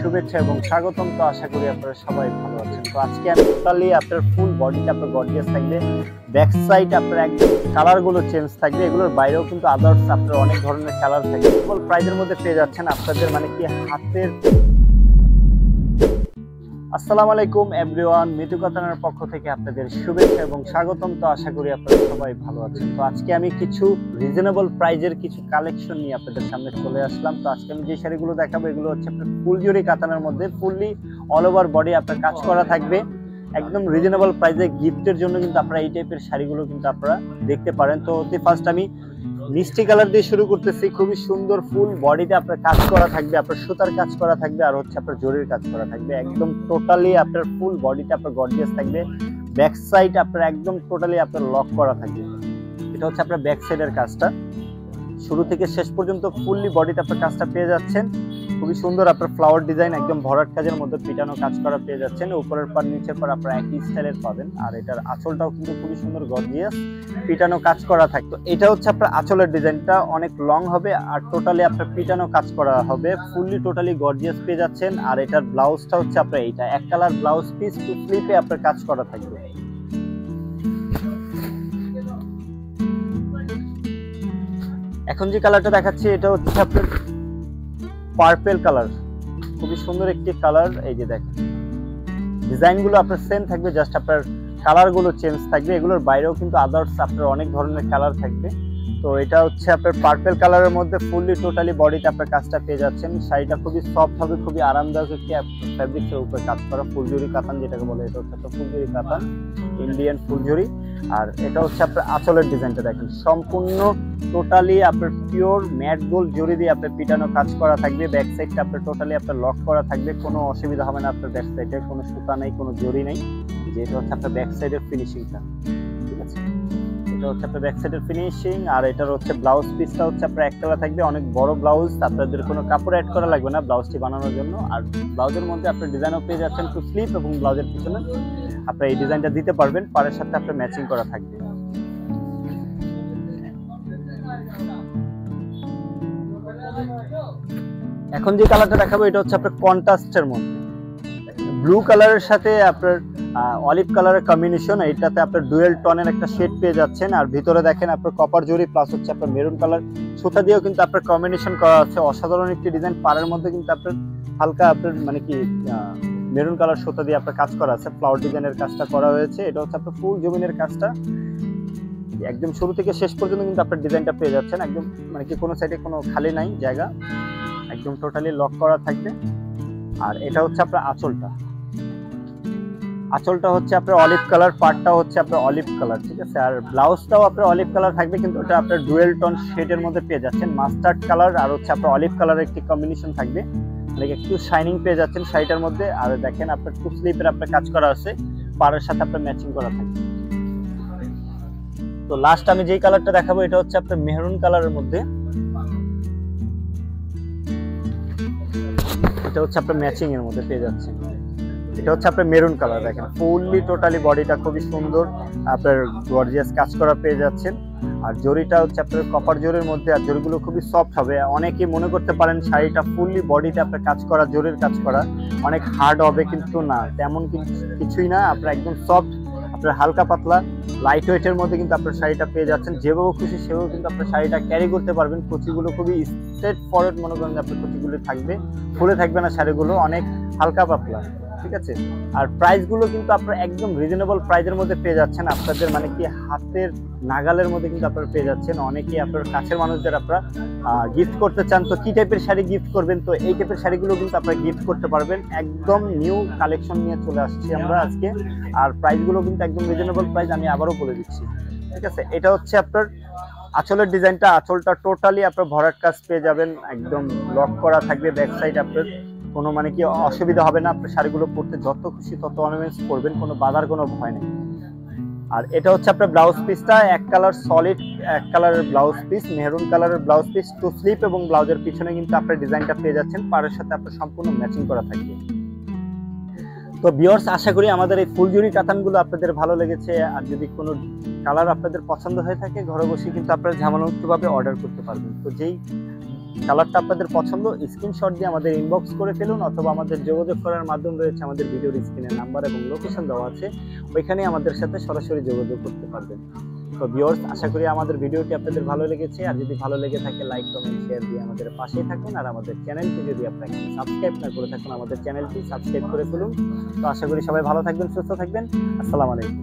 শুভেচ্ছা এবং স্বাগতম। তো আশা করি আপনারা সবাই ভালো আছেন। তো আজকে আমি টোটালি আপনার ফুল বডিটা আপনার গর্জিয়াস থাকবে। ব্যাক সাইড আপনার একদম কালারগুলো চেঞ্জ থাকবে। এগুলোর বাইরেও কিন্তু আদার্স আপনার অনেক ধরনের কালার থাকবে ফুল প্রাইজের মধ্যে পেয়ে যাচ্ছেন। আপনাদের মানে কি হাতের আসসালামু আলাইকুম, এভরিওয়ান। মিতু কাতানের পক্ষ থেকে আপনাদের শুভেচ্ছা এবং স্বাগতম। তো আশা করি আপনারা সবাই ভালো আছেন। তো আজকে আমি কিছু রিজনেবল প্রাইজের কিছু কালেকশন নিয়ে আপনাদের সামনে চলে আসলাম। তো আজকে আমি যে শাড়িগুলো দেখাবো, এগুলো হচ্ছে আপনার ফুলজুরি কাতানের মধ্যে ফুললি অল ওভার বডি আপনার কাজ করা থাকবে। একদম রিজনেবল প্রাইসে গিফটের জন্য কিন্তু আপনারা এই টাইপের শাড়িগুলো কিন্তু আপনারা দেখতে পারেন। তো ফার্স্ট আমি মিষ্টি কালার দিয়ে শুরু করতেছি। খুবই সুন্দর ফুল বডিতে আপনার কাজ করা থাকবে, আপনার সুতার কাজ করা থাকবে আর হচ্ছে আপনার জরির কাজ করা থাকবে। একদম টোটালি আপনার ফুল বডিতে আপনার গর্জিয়াস থাকবে। ব্যাক সাইড আপনার একদম টোটালি আপনার লক করা থাকবে। এটা হচ্ছে আপনার ব্যাক সাইডের কাজটা। শুরু থেকে শেষ পর্যন্ত ফুললি বডিতে আপনার কাজটা পেয়ে যাচ্ছেন। খুবই সুন্দর, আপনার ফ্লাওয়ার ডিজাইন একদম ভরাট কাজের মধ্যে পিটানো কাজ করা পেয়ে যাচ্ছেন। উপরের পার নিচের পার আপনার একই স্টাইলের পাবেন। আর এটার আঁচলটাও কিন্তু খুবই সুন্দর গর্জিয়াস পিটানো কাজ করা থাকতো এটা হচ্ছে আপনার আঁচলের ডিজাইনটা অনেক লং হবে আর টোটালি আপনার পিটানো কাজ করা হবে। ফুললি টোটালি গর্জিয়াস পেয়ে যাচ্ছেন। আর এটার ব্লাউজটা হচ্ছে আপনার এইটা। এক কালার ব্লাউজ পিস টু স্লিপে আপনার কাজ করা থাকবে। এখন যে কালারটা দেখাচ্ছি, এটা হচ্ছে আপনার পার্পেল কালার খুবই সুন্দর একটি কালার এই যে দেখেন। ডিজাইনগুলো আপনার সেম থাকবে জাস্ট আপনার কালারগুলো চেঞ্জ থাকবে। এগুলোর বাইরেও কিন্তু আদার্স আপনার অনেক ধরনের কালার থাকবে। তো এটা হচ্ছে আপনার পার্পেল কালারের মধ্যে ফুললি টোটালি বডিতে আপনার কাজটা পেয়ে যাচ্ছেন। শাড়িটা খুবই সফট হবে, খুবই আরামদায়ক একটি ফ্যাব্রিক্সের উপরে কাজ করা ফুলঝুরি কাতান যেটাকে বলে, এটা হচ্ছে আপনার ফুলঝুরি কাতান ইন্ডিয়ান ফুলঝুরি। আর এটা হচ্ছে আপনার আঁচলের ডিজাইনটা দেখেন। সম্পূর্ণ টোটালি আপনার পিওর ম্যাট গোল্ড জরি দিয়ে আপনার পিটানো কাজ করা থাকবে। ব্যাক সাইডটা আপনার টোটালি আপনার লক করা থাকবে। কোনো অসুবিধা হবে না আপনার ব্যাক সাইডে কোনো সুতা নেই, কোনো জড়ি নেই। যে এটা হচ্ছে আপনার ব্যাক সাইডের ফিনিশিংটা এটা হচ্ছে আপনার ব্যাক সাইডের ফিনিশিং আর এটার হচ্ছে ব্লাউজ পিসটা হচ্ছে আপনার একতলা থাকবে, অনেক বড় ব্লাউজ আপনাদের কোনো কাপড় অ্যাড করা লাগবে না ব্লাউজটি বানানোর জন্য। আর ব্লাউজের মধ্যে আপনার ডিজাইনও পেয়ে যাচ্ছেন টু স্লিপ এবং ব্লাউজের পিছনে আপনার এই ডিজাইনটা দিতে পারবেন, পাড়ের সাথে আপনার ম্যাচিং করা থাকবে। এখন যে কালারটা দেখাবো, এটা হচ্ছে আপনার কন্ট্রাস্টের মধ্যে। ব্লু কালারের সাথে আপনার অলিভ কালারের কম্বিনেশন এটাতে আপনার ডুয়েল টনের একটা শেড পেয়ে যাচ্ছেন। আর ভিতরে দেখেন আপনার কপার জরি প্লাস হচ্ছে আপনার মেরুন কালার সুতা দিয়েও কিন্তু আপনার কম্বিনেশন করা আছে। অসাধারণ একটি ডিজাইন পাড়ের মধ্যে কিন্তু আপনার হালকা আপনার মানে কি মেরুন কালার সুতা দিয়ে আপনার কাজ করা আছে। ফ্লাওয়ার ডিজাইনের কাজটা করা হয়েছে। এটা হচ্ছে আপনার ফুল জমিনের কাজটা। একদম শুরু থেকে শেষ পর্যন্ত কিন্তু আপনার ডিজাইনটা পেয়ে যাচ্ছেন। একদম মানে কি, কোনো সাইডে কোনো খালি নাই জায়গা। একদম টোটালি লক করা থাকবে। আর এটা হচ্ছে আপনার আঁচলটা। আঁচলটা হচ্ছে আপনার অলিভ কালার পার্টটা হচ্ছে আপনার অলিভ কালার ঠিক আছে? আর ব্লাউজটাও আপনার অলিভ কালার থাকবে, কিন্তু ওটা আপনার ডুয়েল টন শেডের মধ্যে পেয়ে যাচ্ছেন। মাস্টার্ড কালার আর হচ্ছে আপনার অলিভ কালারের একটি কম্বিনেশন থাকবে। মানে একটু শাইনিং পেয়ে যাচ্ছেন শাড়িটার মধ্যে। আর দেখেন আপনার টু স্লিপের আপনার কাজ করা আছে। পাড়ের সাথে আপনার ম্যাচিং করা থাকবে। তো লাস্ট আমি যেই কালারটা দেখাবো, এটা হচ্ছে আপনার মেহরুন কালারের মধ্যে। এটা হচ্ছে আপনার ম্যাচিং এর মধ্যে পেয়ে যাচ্ছে এটা হচ্ছে আপনার মেরুন কালার দেখেন। ফুললি টোটালি বডিটা খুবই সুন্দর। আপনার গর্জিয়াস কাজ করা পেয়ে যাচ্ছেন। আর জরিটা হচ্ছে আপনার কপার জোরের মধ্যে আর জরিগুলো খুবই সফট হবে। অনেকে মনে করতে পারেন শাড়িটা ফুললি বডিতে আপনার কাজ করা জরির কাজ করা। অনেক হার্ড হবে কিন্তু না। তেমন কিছুই না। আপনার একদম সফট আপনার হালকা পাতলা লাইট ওয়েটের মধ্যে কিন্তু আপনার শাড়িটা পেয়ে যাচ্ছেন। যেভাবে খুশি সেভাবে কিন্তু আপনার শাড়িটা ক্যারি করতে পারবেন। কুচিগুলো খুবই স্ট্রেট ফরওয়ার্ড মনে করেন আপনার কুচিগুলো থাকবে। ফুলে থাকবে না শাড়িগুলো অনেক হালকা পাতলা। ঠিক আছে? আর প্রাইসগুলো কিন্তু আপনারা একদম রিজনেবল প্রাইসের মধ্যে পেয়ে যাচ্ছেন। আপনাদের মানে কি হাতের নাগালের মধ্যে কিন্তু আপনারা পেয়ে যাচ্ছেন। অনেকেই আপনার কাছের মানুষদের আপনারা গিফট করতে চান তো কি টাইপের শাড়ি গিফট করবেন? তো এই টাইপের শাড়িগুলো কিন্তু আপনারা গিফট করতে পারবেন। একদম নিউ কালেকশন নিয়ে চলে আসছি আমরা আজকে। আর প্রাইসগুলো কিন্তু একদম রিজনেবল প্রাইস আমি আবারও বলে দিচ্ছি। ঠিক আছে? এটা হচ্ছে আপনার আঁচলের ডিজাইনটা আঁচলটা টোটালি আপনার ভরাট কাজ পেয়ে যাবেন। একদম লক করা থাকবে ব্যাক সাইড আপনার। কোনো মানে কি অসুবিধা হবে না আপনার শাড়িগুলো পরতে যত খুশি তত অর্নামেন্টস করবেন কোনো বাধার কোনো ভয় নেই। আর এটা হচ্ছে আপনার ব্লাউজ পিসটা এক কালার সলিড এক কালারের ব্লাউজ পিস মেহরুন কালারের ব্লাউজ পিস টু স্লিপ এবং ব্লাউজের পিছনে কিন্তু আপনার ডিজাইনটা পেয়ে যাচ্ছেন, পাড়ের সাথে আপনার সম্পূর্ণ ম্যাচিং করা থাকবে। তো বিয়ার্স আশা করি আমাদের এই ফুলজুরি কাতানগুলো আপনাদের ভালো লেগেছে। আর যদি কোনো কালার আপনাদের পছন্দ হয়ে থাকে, ঘরে বসে কিন্তু আপনারা ঝামেলামুক্তভাবে অর্ডার করতে পারবেন। তো যেই কালারটা আপনাদের পছন্দ স্ক্রিনশট দিয়ে আমাদের ইনবক্স করে ফেলুন অথবা আমাদের যোগাযোগ করার মাধ্যম রয়েছে আমাদের ভিডিওর স্ক্রিনের নাম্বার এবং লোকেশন দেওয়া আছে। ওইখানে আমাদের সাথে সরাসরি যোগাযোগ করতে পারবেন। তো ভিউয়ার্স আশা করি আমাদের ভিডিওটি আপনাদের ভালো লেগেছে। আর যদি ভালো লেগে থাকে লাইক কমেন্ট শেয়ার দিয়ে আমাদের পাশেই থাকুন। আর আমাদের চ্যানেলটি যদি আপনাকে সাবস্ক্রাইব না করে থাকুন, আমাদের চ্যানেলটি সাবস্ক্রাইব করে ফেলুন। তো আশা করি সবাই ভালো থাকবেন, সুস্থ থাকবেন। আসসালামু আলাইকুম.